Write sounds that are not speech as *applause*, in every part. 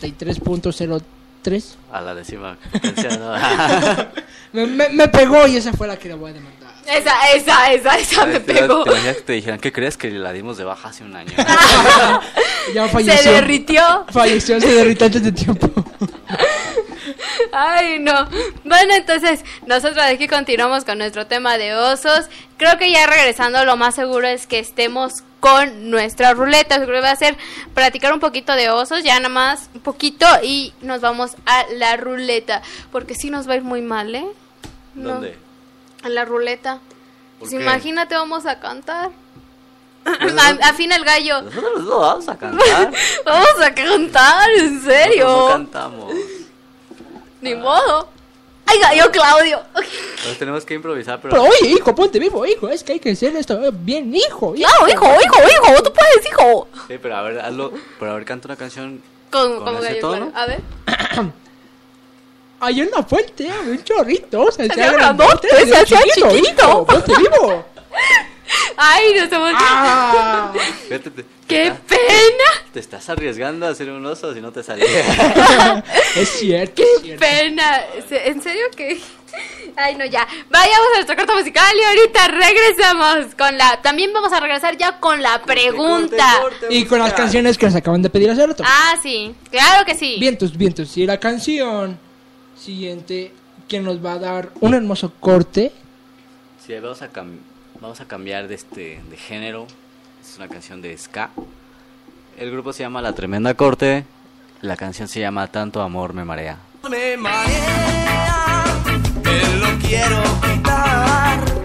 33.03. A la décima potencia, ¿no? *laughs* Me, me, me pegó y esa fue la que la voy a demandar. Esa, esa, esa, esa me ¿Te, pegó. te imaginas que te dijeran, ¿qué crees que la dimos de baja hace un año? *laughs* Ya Se falleció. derritió. Falleció, se derritió antes de tiempo. *laughs* Ay, no. Bueno, entonces, nosotros aquí continuamos con nuestro tema de osos. Creo que ya regresando, lo más seguro es que estemos con nuestra ruleta. Creo que va a ser practicar un poquito de osos, ya nada más un poquito, y nos vamos a la ruleta. Porque si nos va a ir muy mal, ¿eh? No. ¿Dónde? En la ruleta. ¿Por Pues imagínate, vamos a cantar. *laughs* A- Afina el gallo. Nosotros no vamos a cantar. *laughs* Vamos a cantar, en no serio. cantamos. Ni modo. Ay, gallo Claudio. Entonces tenemos que improvisar, pero... Pero oye, hijo, ponte vivo, hijo. Es que hay que hacer esto bien, hijo. Claro, hijo, hijo, hijo, tú puedes, hijo. Sí, pero a ver, hazlo. Pero a ver, canta una canción. Con, ¿Con como ese gallo tono? A ver. Hay una fuente, un chorrito. Se hacía grandote, se hacía chiquito. hijo, Ponte vivo. *laughs* Ay, nos hemos... Ah. Fíjate, te, ¡Qué pena! te estás arriesgando a hacer un oso si no te sale. *laughs* Es cierto. ¡Qué es cierto. pena! ¿En serio que...? *laughs* Ay, no, ya. Vayamos a nuestra carta musical y ahorita regresamos con la... También vamos a regresar ya con la pregunta. Y con las canciones que nos acaban de pedir hace rato. Ah, sí. Claro que sí. Vientos, vientos. Y la canción siguiente que nos va a dar un hermoso corte. Sí, vamos a, cam- vamos a cambiar de, este, de género. Es una canción de ska. El grupo se llama La Tremenda Corte. La canción se llama Tanto Amor Me Marea. Me marea, me lo quiero quitar.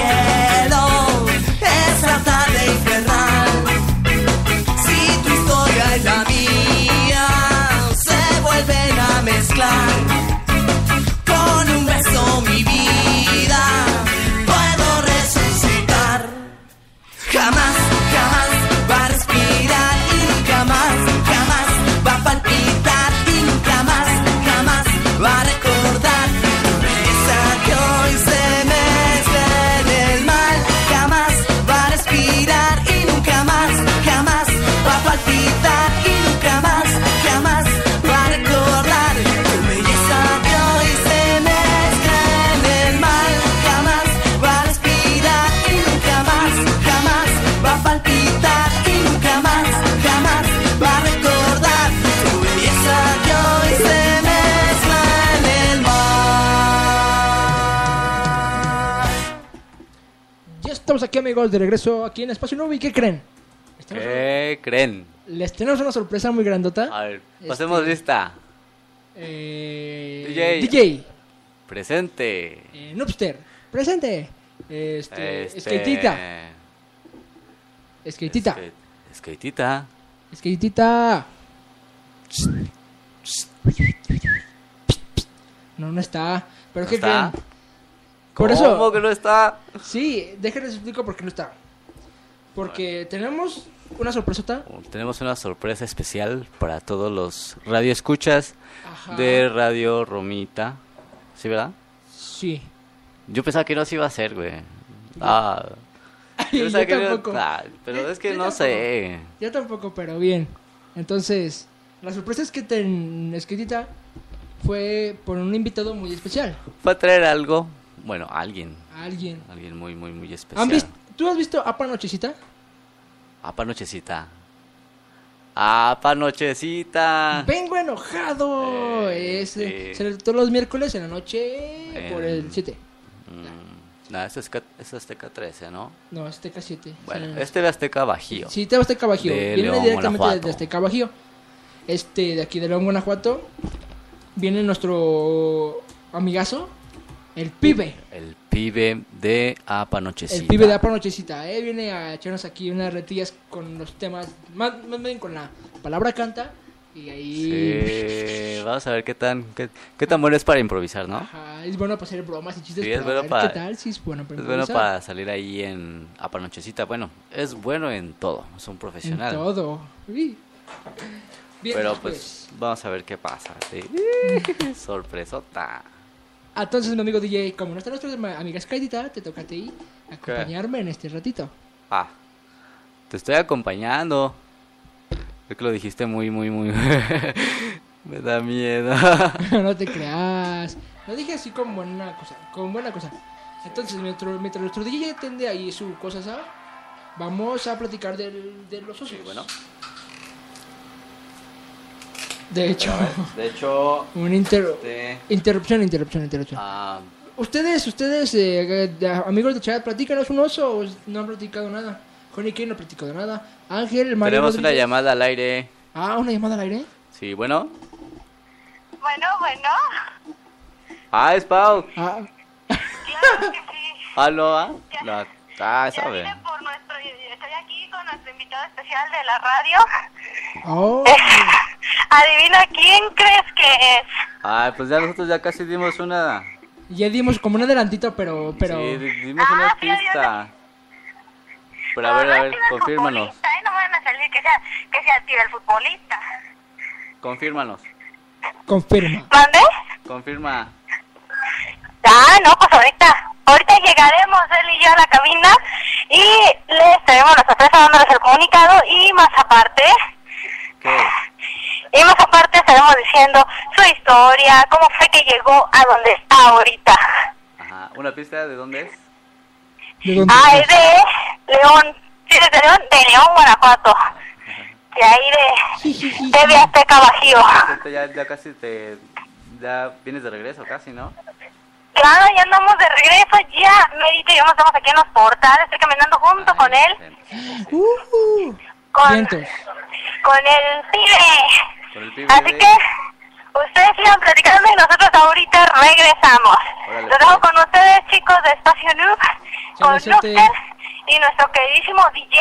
yeah. Amigos? De regreso aquí en Espacio Nuevo. ¿Y qué creen? ¿Qué creen? les tenemos una sorpresa muy grandota. A ver, pasemos Este- lista. Eh, DJ. DJ. Presente. Eh, Noobster. Presente. Este, Este... Skatita. Skatita. Skatita. Skatita. No, no está. ¿Pero ¿No qué está? creen? Por ¿Cómo eso- que no está? Sí, déjenles explico por qué no está. Porque tenemos una sorpresota. Tenemos una sorpresa especial para todos los radioescuchas Ajá. de Radio Romita. ¿Sí, verdad? Sí. Yo pensaba que no se iba a hacer, güey. Ah, *laughs* yo Yo que no- tampoco. ah, pero es que yo no tampoco. sé. Yo tampoco, pero bien. Entonces, la sorpresa es que ten Skatita fue por un invitado muy especial. Fue a traer algo. Bueno, alguien. Alguien. Alguien muy, muy, muy especial. ¿Han visto, ¿Tú has visto Apa Nochecita? Apa Nochecita. Apa Nochecita. Vengo enojado. Eh, es, eh, se le- todos los miércoles en la noche por el 7. Mm, no, eso es, es Azteca 13, ¿no? No, Azteca 7. Bueno, este de Azteca Bajío. Sí, te Azteca Bajío. De Viene León, directamente Guanajuato. de Azteca Bajío. Este, de aquí de León, Guanajuato. Viene nuestro amigazo, el pibe. El pibe de Apa Nochecita. El pibe de Apa Nochecita, ¿eh? Viene a echarnos aquí unas retillas con los temas, más, más bien con la palabra canta. Y ahí. Sí, vamos a ver qué tan, qué, qué tan bueno es para improvisar, ¿no? Ajá, es bueno para hacer bromas y chistes. Sí, es bueno para- ¿Qué tal? Sí, es bueno para Es bueno para salir ahí en Apa Nochecita. Bueno, es bueno en todo, es un En profesional. todo. Uy. Bien, Pero pues vamos a ver qué pasa. Sí. *laughs* Sorpresota. Entonces, mi amigo DJ, como no está nuestra amiga Skytita, te toca a ti acompañarme en este ratito. Ah, te estoy acompañando. Creo que lo dijiste muy, muy, muy. *laughs* Me da miedo. *laughs* no te creas. Lo dije así con buena cosa. Con buena cosa. Entonces, mientras, mientras nuestro DJ atiende ahí su cosa, ¿sabes? Vamos a platicar del, de los osos. bueno. De hecho, De hecho, *laughs* un inter... te- interrupción, interrupción, interrupción. ah, Ustedes, ustedes, eh, de- amigos de chat, platícanos un oso o no han platicado nada. Johnny Kane no ha platicado nada. Ángel, Mario tenemos una Rodríguez. llamada al aire. Ah, una llamada al aire. Sí, bueno. Bueno, bueno, Ah, es Pau. Ah, claro que sí. Aló, ah. No, ah, Ya sabe. vine por nuestro, estoy aquí con nuestro invitado especial de la radio. oh, *laughs* Adivina quién crees que es. Ah, pues ya nosotros ya casi dimos una. ya dimos como un adelantito, pero, pero. Sí, di- dimos Ah, una sí, adiós. pista. Pero a No, ver, no a ver, confírmanos. futbolista, ¿eh? No me van a salir que sea, que sea tira el futbolista. Confírmanos. Confirma. ¿Mande? Confirma. Ah, no, pues ahorita, ahorita llegaremos él y yo a la cabina y les tenemos la sorpresa dándoles el comunicado y más aparte. Y más aparte estaremos diciendo su historia, cómo fue que llegó a donde está ahorita. Ajá. ¿Una pista de dónde es? ¿De dónde? Ah, es de León, sí, de León, de León, Guanajuato. De ahí de TV Azteca Bajío. Ya, ya casi te. Ya vienes de regreso, casi, ¿no? Claro, ya andamos de regreso, ya, Merito y yo estamos aquí en los portales, estoy caminando junto con él, Uh, con, con el pibe. Con el pibe. Así de- que ustedes sigan platicando y nosotros ahorita regresamos. Órale, Los dejo pues. con ustedes, chicos de Espacio Noob, con. Nuxer y nuestro queridísimo DJ.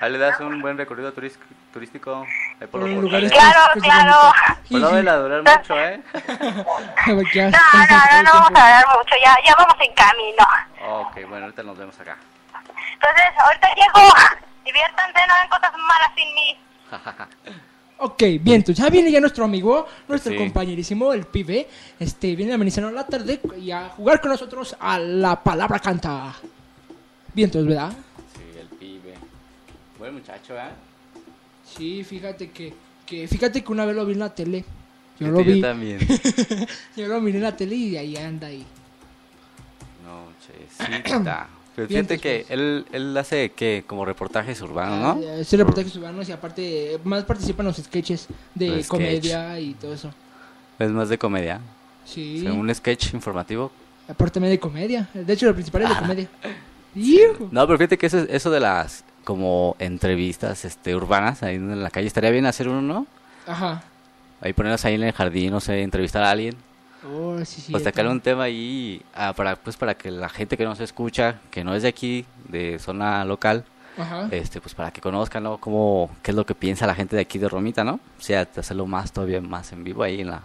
Ahí le das un buen recorrido turístico. ahí por los lugares. Claro, claro. Pues no vaya a durar mucho, ¿eh? *laughs* No, no, no, no vamos a dar mucho, ya, ya vamos en camino. Ok, bueno, ahorita nos vemos acá. Entonces, ahorita llego, diviértanse, no hagan cosas malas sin mí. *laughs* Ok, bien, entonces ya viene ya nuestro amigo, nuestro Sí. compañerísimo, el pibe. Este, viene a amenizarnos la tarde y a jugar con nosotros a la palabra canta. Bien, entonces, ¿verdad? Sí, el pibe. Buen muchacho, ¿eh? Sí, fíjate que, que, fíjate que una vez lo vi en la tele. Yo lo vi. Yo también. *laughs* Yo lo miré en la tele y ahí anda ahí. No, chesita. Pero fíjate que él, él hace que como reportajes urbanos, ¿no? Ah, Hace reportajes urbanos y aparte más participa en los sketches de Los sketch. comedia y todo eso. Es más de comedia. Sí. O sea, un sketch informativo. Aparte también de comedia. De hecho, lo principal es de comedia. *laughs* Hijo. No, pero fíjate que eso, eso de las como entrevistas este urbanas ahí en la calle estaría bien hacer uno, ¿no? Ajá. Ahí ponernos ahí en el jardín, no sé, entrevistar a alguien. Oh, sí, sí. pues sacar un tema ahí ah, para pues para que la gente que nos escucha, que no es de aquí, de zona local, Ajá. este pues para que conozcan ¿no? cómo qué es lo que piensa la gente de aquí de Romita, ¿no? O sea, hacerlo más todavía más en vivo ahí en la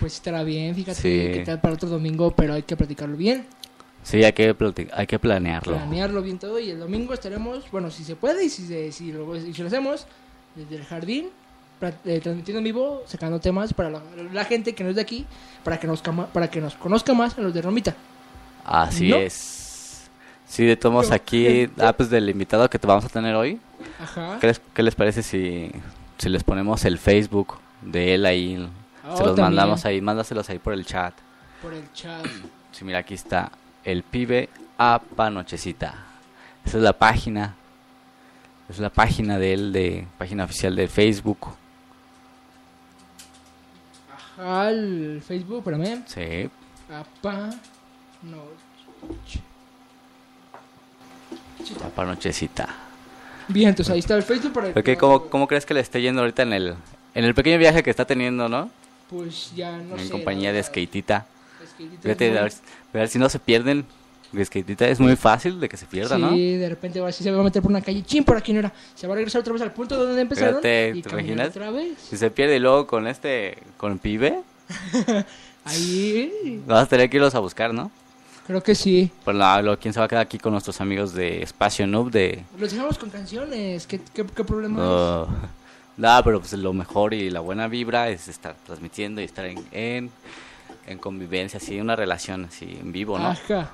Pues estará bien, fíjate Sí. qué tal para otro domingo, pero hay que practicarlo bien, Sí, hay que hay que planearlo. planearlo bien todo y el domingo estaremos, bueno, si se puede y si, se- si, lo, si lo hacemos, desde el jardín, eh, transmitiendo en vivo, sacando temas para la, la gente que no es de aquí, para que nos, para que nos conozca más a los de Romita. Así ¿No? es. Sí, de todos aquí, ah, pues del invitado que te vamos a tener hoy, Ajá. ¿qué les, qué les parece si, si les ponemos el Facebook de él ahí? Oh, se los también. mandamos ahí, mándaselos ahí por el chat. Por el chat. *clears throat* Sí, mira, aquí está el pibe apa nochecita. Esa es la página. Es la página de él, de página oficial de Facebook. El Facebook, espérame. Sí. Apa. No. Apa nochecita. Bien, entonces ahí está el Facebook para Ok, ¿cómo, ¿Cómo crees que le esté yendo ahorita en el, en el pequeño viaje que está teniendo, no? Pues ya no en sé. compañía la de. Skatita. Skatita Fíjate, a ver, a ver si no se pierden. Skatita es muy fácil de que se pierda, sí, ¿no? de repente ahora sí se va a meter por una calle. Chin, por aquí no era. Se va a regresar otra vez al punto donde empezaron. Fíjate, y ¿te imaginas? otra vez. Si se pierde y luego con este, con el pibe, *laughs* Ahí. vas a tener que irlos a buscar, ¿no? Creo que sí. Pues no, ¿quién se va a quedar aquí con nuestros amigos de Espacio Noob de... Los dejamos con canciones. ¿Qué, qué, qué problema No, *laughs* no, pero pues lo mejor y la buena vibra es estar transmitiendo y estar en, en, en convivencia, así, una relación así en vivo, es? ¿no? Ajá.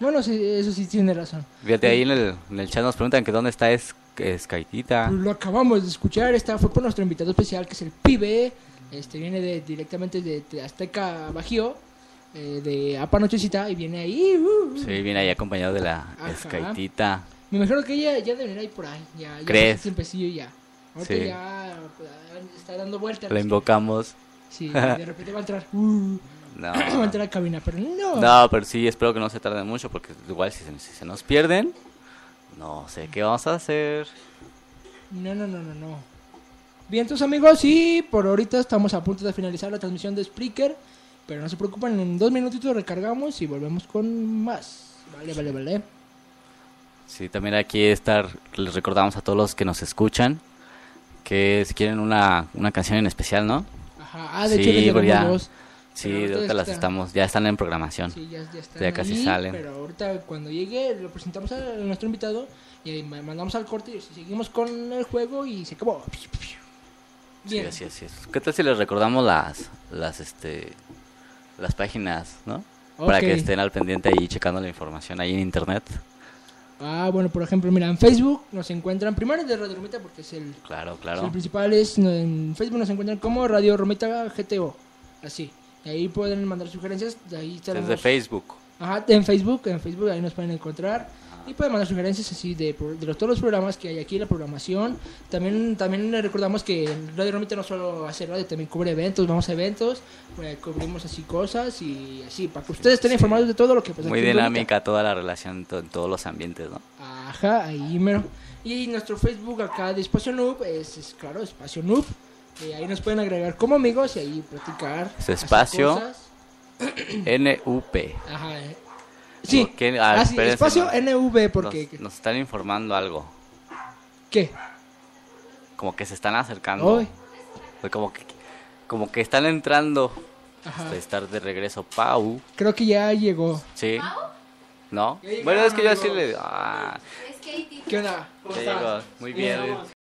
Bueno, sí, eso sí tiene razón. Fíjate, ahí en el, en el chat nos preguntan que dónde está es, Skytita. Lo acabamos de escuchar. Esta fue por nuestro invitado especial, que es el Pibe. Este viene de, directamente de, de Azteca Bajío. eh, de Apa Nochecita. Y viene ahí. uh, uh. Sí, viene ahí acompañado de la Ajá. Skytita. Me imagino que ella ya debería ir por ahí. Ya, ya ¿Crees? ya. Ahorita Sí. ya pues, está dando vueltas. La invocamos. Sí, de repente va a entrar. Uh, No. va a entrar a cabina, pero no. No, pero sí, espero que no se tarde mucho porque igual si se, si se nos pierden, no sé qué vamos a hacer. No, no, no, no, no. Bien, entonces amigos, sí, por ahorita estamos a punto de finalizar la transmisión de Spreaker. Pero no se preocupen, en dos minutitos recargamos y volvemos con más. Vale, vale, vale. Sí, también aquí estar, les recordamos a todos los que nos escuchan que si quieren una, una canción en especial, ¿no? Ajá, ah, de Sí, hecho les ya. Sí, ahorita ahorita las está- estamos, ya están en programación. Sí, ya, ya están Ya casi ahí, salen. Pero ahorita cuando llegue lo presentamos a nuestro invitado y mandamos al corte y seguimos con el juego y se acabó. Sí, Bien. así, así es. ¿Qué tal si les recordamos las, las, este, las páginas, ¿no? Para que estén al pendiente ahí checando la información ahí en internet. Ah, bueno, por ejemplo, mira, en Facebook nos encuentran, primero de Radio Romita porque es el, Claro, es claro. el principal, es, en Facebook nos encuentran como Radio Romita GTO, así. Ahí pueden mandar sugerencias, de ahí estaremos... Desde Facebook. Ajá, en Facebook, en Facebook ahí nos pueden encontrar. Y pueden mandar sugerencias así de, de los, todos los programas que hay aquí, la programación. También también recordamos que Radio Romita no solo hace radio, también cubre eventos, vamos a eventos, pues, cubrimos así cosas y así, para que ustedes estén informados de todo lo que pasa Muy aquí en Romita. dinámica toda la relación to- en todos los ambientes, ¿no? Ajá, ahí mero. Y nuestro Facebook acá de Espacio Noob es, es, claro, Espacio Noob. Eh, ahí nos pueden agregar como amigos y ahí platicar. Es espacio. *clears throat* NUP. Ajá. eh. Sí, ¿Por qué? Ah, ah, sí, espacio no. NV porque... Nos, nos están informando algo. ¿Qué? Como que se están acercando. Hoy. Como que, como que están entrando. Ajá. De estar de regreso. Pau. Creo que ya llegó. Sí. ¿No? Bueno, es que yo así le. Ah, ¿Qué onda? ¿Cómo ya estás? llegó. Muy bien.